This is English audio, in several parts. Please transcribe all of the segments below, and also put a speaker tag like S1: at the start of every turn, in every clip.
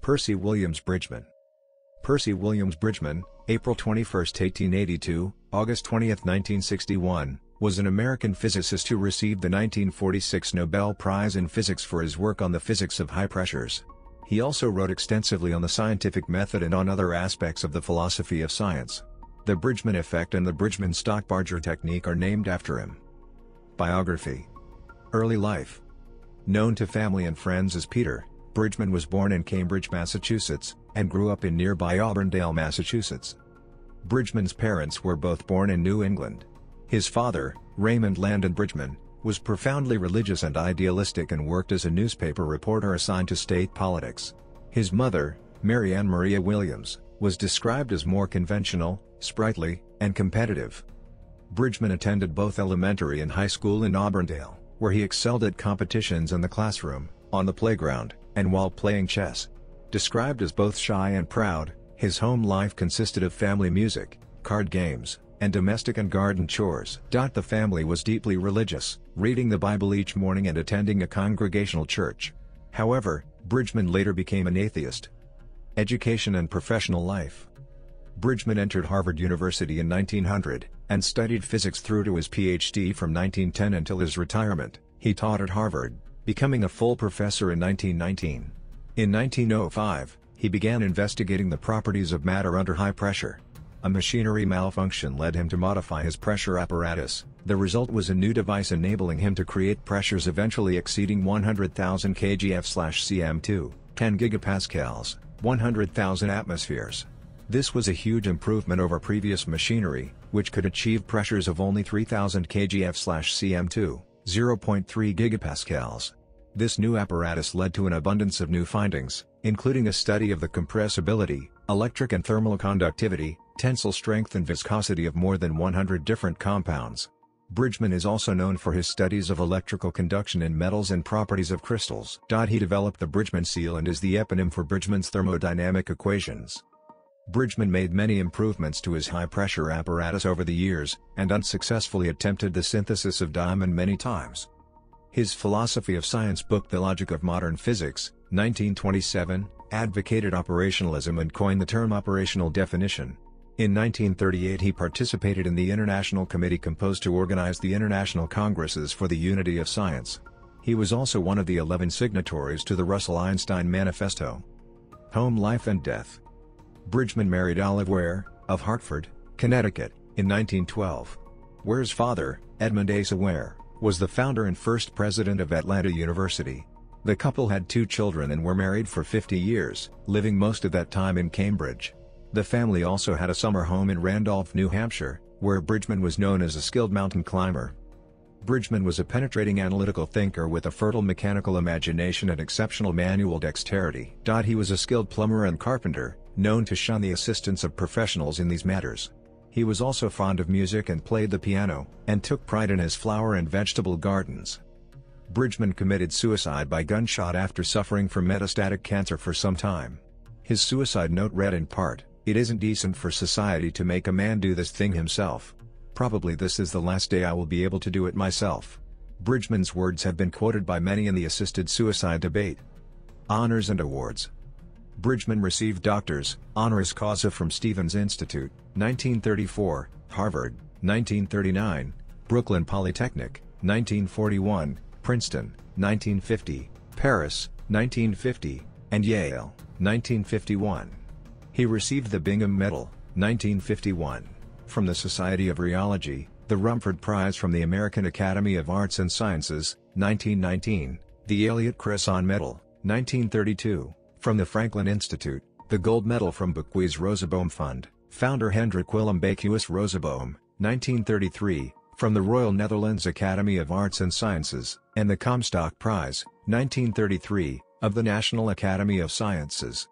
S1: Percy Williams Bridgman Percy Williams Bridgman, April 21, 1882, August 20, 1961, was an American physicist who received the 1946 Nobel Prize in Physics for his work on the physics of high pressures. He also wrote extensively on the scientific method and on other aspects of the philosophy of science. The Bridgman effect and the Bridgman-Stockbarger technique are named after him. Biography Early life Known to family and friends as Peter, Bridgman was born in Cambridge, Massachusetts, and grew up in nearby Auburndale, Massachusetts. Bridgman's parents were both born in New England. His father, Raymond Landon Bridgman, was profoundly religious and idealistic and worked as a newspaper reporter assigned to state politics. His mother, Mary Ann Maria Williams, was described as more conventional, sprightly, and competitive. Bridgman attended both elementary and high school in Auburndale, where he excelled at competitions in the classroom, on the playground, and while playing chess. Described as both shy and proud, his home life consisted of family music, card games, and domestic and garden chores. The family was deeply religious, reading the Bible each morning and attending a congregational church. However, Bridgman later became an atheist. Education and professional life Bridgman entered Harvard University in 1900, and studied physics through to his PhD from 1910 until his retirement. He taught at Harvard, becoming a full professor in 1919. In 1905, he began investigating the properties of matter under high pressure. A machinery malfunction led him to modify his pressure apparatus. The result was a new device enabling him to create pressures eventually exceeding 100,000 kgf/cm2, 10 gigapascals, 100,000 atmospheres. This was a huge improvement over previous machinery, which could achieve pressures of only 3000 kgf/cm2, 0.3 gigapascals. This new apparatus led to an abundance of new findings, including a study of the compressibility, electric and thermal conductivity, tensile strength and viscosity of more than 100 different compounds. Bridgman is also known for his studies of electrical conduction in metals and properties of crystals. He developed the Bridgman seal and is the eponym for Bridgman's thermodynamic equations. Bridgman made many improvements to his high-pressure apparatus over the years, and unsuccessfully attempted the synthesis of diamond many times. His philosophy of science book The Logic of Modern Physics, 1927, advocated operationalism and coined the term operational definition. In 1938 he participated in the International Committee composed to organize the International Congresses for the Unity of Science. He was also one of the 11 signatories to the Russell-Einstein Manifesto. Home Life and Death Bridgman married Olive Ware, of Hartford, Connecticut, in 1912. Ware's father, Edmund Asa Ware, was the founder and first president of Atlanta University. The couple had two children and were married for 50 years, living most of that time in Cambridge. The family also had a summer home in Randolph, New Hampshire, where Bridgman was known as a skilled mountain climber. Bridgman was a penetrating analytical thinker with a fertile mechanical imagination and exceptional manual dexterity. He was a skilled plumber and carpenter, known to shun the assistance of professionals in these matters. He was also fond of music and played the piano, and took pride in his flower and vegetable gardens. Bridgman committed suicide by gunshot after suffering from metastatic cancer for some time. His suicide note read in part, it isn't decent for society to make a man do this thing himself. Probably this is the last day I will be able to do it myself. Bridgman's words have been quoted by many in the assisted suicide debate. Honors and Awards Bridgman received doctors, honoris causa from Stevens Institute, 1934, Harvard, 1939, Brooklyn Polytechnic, 1941, Princeton, 1950, Paris, 1950, and Yale, 1951. He received the Bingham Medal, 1951, from the Society of Rheology, the Rumford Prize from the American Academy of Arts and Sciences, 1919, the Elliott Cresson Medal, 1932, from the Franklin Institute, the Gold Medal from Bakhuis Roozeboom Fund, founder Hendrik Willem Bakhuis Roozeboom, 1933, from the Royal Netherlands Academy of Arts and Sciences, and the Comstock Prize, 1933, of the National Academy of Sciences.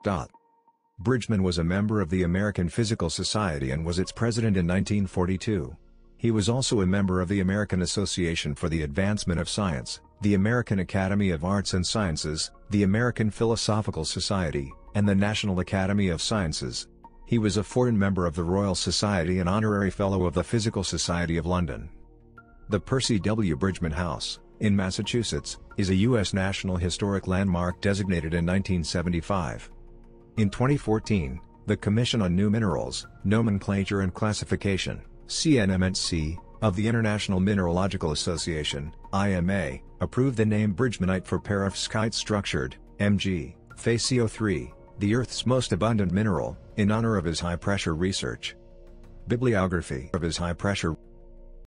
S1: Bridgman was a member of the American Physical Society and was its president in 1942. He was also a member of the American Association for the Advancement of Science, the American Academy of Arts and Sciences, the American Philosophical Society, and the National Academy of Sciences. He was a foreign member of the Royal Society and honorary fellow of the Physical Society of London. The Percy W. Bridgman House, in Massachusetts, is a U.S. National Historic Landmark designated in 1975. In 2014, the Commission on New Minerals, Nomenclature and Classification, CNMNC, of the International Mineralogical Association, IMA, approved the name Bridgmanite for perovskite structured, Mg, FeCO3, the Earth's most abundant mineral, in honor of his high-pressure research. Bibliography of his high-pressure